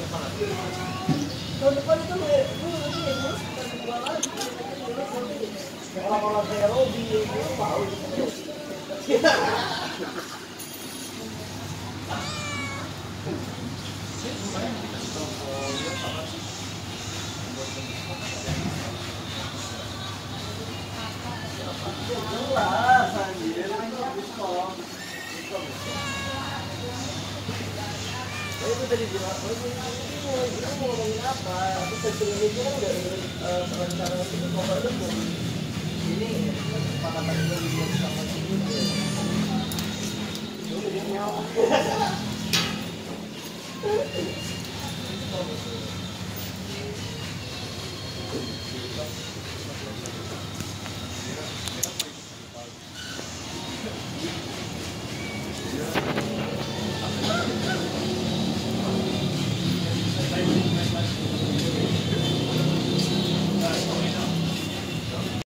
tahun depan itu lu nanti mau diskon diskon itu tadi bilang oh, mau mau ngomongin apa terus kan nggak eh, rencana itu nomor dukung ini kesepakatan ini dibuat ini. sini Thank.